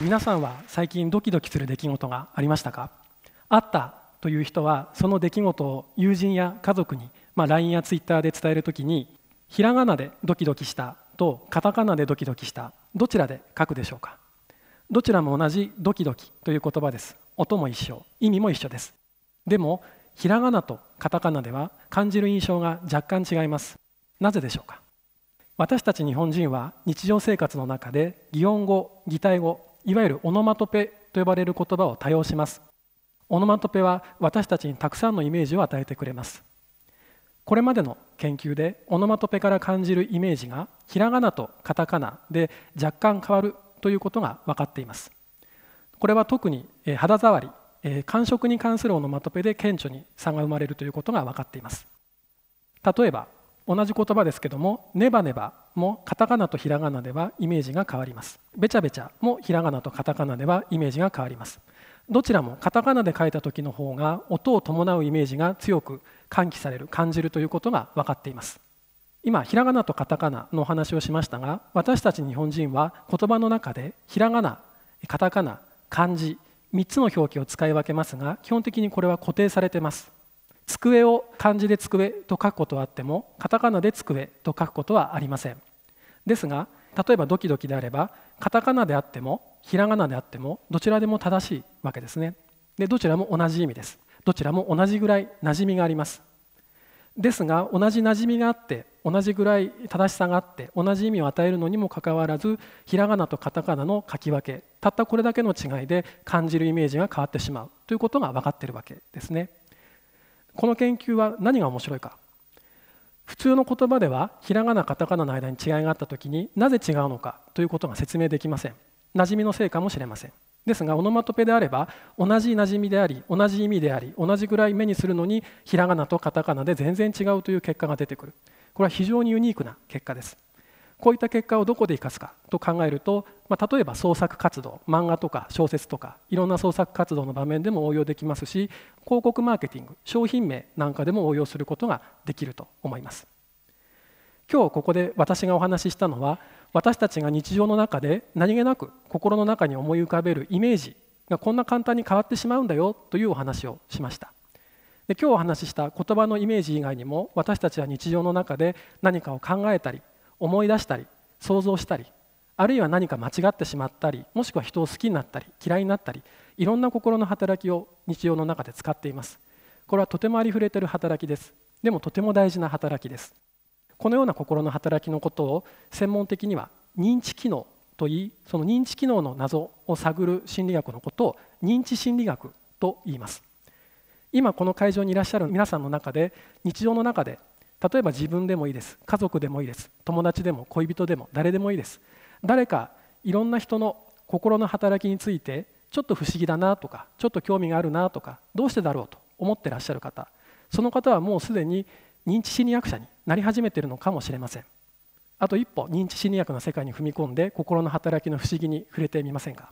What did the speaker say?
皆さんは最近ドキドキする出来事がありましたか？あったという人はその出来事を友人や家族に、まあ、LINE や Twitter で伝えるときにひらがなでドキドキしたとカタカナでドキドキした。どちらで書くでしょうか？どちらも同じドキドキという言葉です。音も一緒。意味も一緒です。でもひらがなとカタカナでは感じる印象が若干違います。なぜでしょうか？私たち日本人は日常生活の中で擬音語擬態語いわゆるオノマトペと呼ばれる言葉を多用します。オノマトペは私たちにたくさんのイメージを与えてくれます。これまでの研究でオノマトペから感じるイメージがひらがなとカタカナで若干変わるということが分かっています。これは特に肌触り感触に関するオノマトペで顕著に差が生まれるということが分かっています。例えば同じ言葉ですけどもネバネバもカタカナとひらがなではイメージが変わります。ベチャベチャもひらがなとカタカナではイメージが変わります。どちらもカタカナで書いた時の方が音を伴うイメージが強く喚起される感じるということが分かっています。今ひらがなとカタカナのお話をしましたが私たち日本人は言葉の中でひらがなカタカナ漢字3つの表記を使い分けますが基本的にこれは固定されています。机を漢字で机と書くことはあってもカタカナで机と書くことはありません。ですが例えばドキドキであればカタカナであってもひらがなであってもどちらでも正しいわけですね。でどちらも同じ意味です。どちらも同じぐらい馴染みがあります。ですが同じ馴染みがあって同じぐらい正しさがあって同じ意味を与えるのにもかかわらずひらがなとカタカナの書き分けたったこれだけの違いで感じるイメージが変わってしまうということが分かっているわけですね。この研究は何が面白いか？普通の言葉ではひらがなカタカナの間に違いがあった時になぜ違うのかということが説明できません。馴染みのせいかもしれません。ですがオノマトペであれば同じ馴染みであり同じ意味であり同じぐらい目にするのにひらがなとカタカナで全然違うという結果が出てくる。これは非常にユニークな結果です。こういった結果をどこで生かすかと考えると、まあ、例えば創作活動漫画とか小説とかいろんな創作活動の場面でも応用できますし広告マーケティング商品名なんかでも応用することができると思います。今日ここで私がお話ししたのは私たちが日常の中で何気なく心の中に思い浮かべるイメージがこんな簡単に変わってしまうんだよというお話をしました。で今日お話しした言葉のイメージ以外にも私たちは日常の中で何かを考えたり思い出したり想像したりあるいは何か間違ってしまったりもしくは人を好きになったり嫌いになったりいろんな心の働きを日常の中で使っています。これはとてもありふれている働きです。でもとても大事な働きです。このような心の働きのことを専門的には認知機能といいその認知機能の謎を探る心理学のことを認知心理学と言います。今この会場にいらっしゃる皆さんの中で日常の中で例えば自分でもいいです。家族でもいいです。友達でも恋人でも誰でもいいです。誰かいろんな人の心の働きについてちょっと不思議だなとかちょっと興味があるなとかどうしてだろうと思ってらっしゃる方その方はもうすでに認知心理学者になり始めているのかもしれません。あと一歩認知心理学の世界に踏み込んで心の働きの不思議に触れてみませんか？